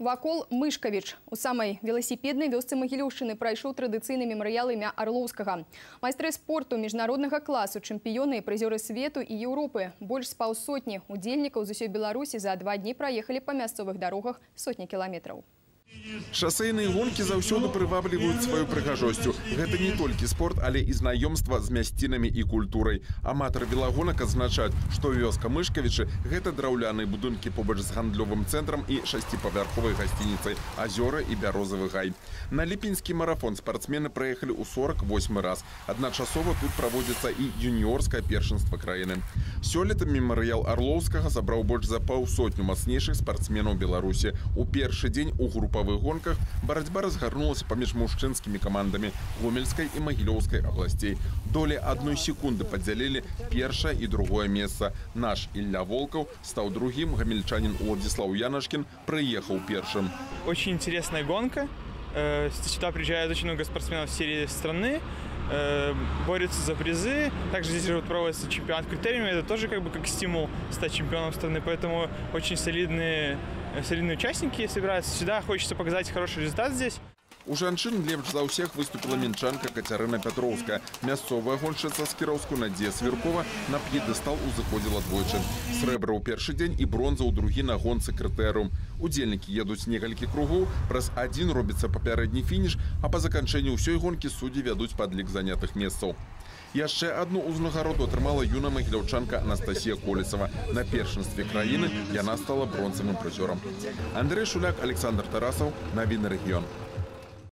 Вакол Мышкавіч у самай веласіпеднай вёсцы Магілёўшчыны прайшоў традыцыйны мемарыял імя Арлоўскага. Майстры спорту міжнароднага класу, чэмпіёны і прызёры свету і Еўропы. Больш з паўсотні удзельнікаў з усёй Беларусі за два дні праехалі па мясцовых дарогах сотні кіламетраў. Шасейныя гонкі заўсёды прывабліваюць сваёй прыгажосцю. Гэта не толькі спорт, але і знаёмства з мясцінамі і культурай. Аматары велагонак адзначаюць, што вёска Мышкавічы гэта драўляныя будынкі побач з гандлёвым цэнтрам і шасціпавярховай гасцініцай, азёра і бярозавы гай. На ліпеньскі марафон спартсмены праехалі ў 48 раз. Адначасова тут праводзіцца і юніёрскае першынства краіны. Сёлета мемарыял Арлоўскага забраў больш за паўсотню мацнейшых спартсменаў Беларусі. У першы дзень у групавых гонках барацьба разгарнулася паміж мужчынскімі камандамі гомельскай і магілёўскай абласцей. Долі адной секунды падзялілі першае і другое месца. Наш Ілля Волкаў стаў другім, гамельчанін Уладзіслаў Янашкін прыехаў першым. Очень интересная гонка. Э, Сюда приезжает очень много спортсменов с серии страны, э, борются за призы. Также здесь же вот проводится чемпионат критериями. Это тоже как бы как стимул стать чемпионом страны. Поэтому очень солидные, э, солидные участники собираются сюда. Хочется показать хороший результат здесь. У жанчын лепш за ўсіх выступила мінчанка Кацярына Пятроўская. Мясцовая гоншчыца з Кіроўску Надзея Свіркова на п'едэстал узыходзіла двойчы. Срэбра ў першы дзень і бронза ў другі на гонцы крытэрыум. Удзельнікі едуць некалькі кругоў, праз адзін робіцца папярэдні фініш, а па заканчэнні ўсёй гонкі суддзі вядуць падлік занятых месцаў. Яшчэ адну ўзнагароду атрымала юна магіляўчанка Анастасія Колесава. На першынстве краіны яна стала бронзавым прызёрам. Андрэй Шуляк, Александр Тарасаў, навіны рэгіён.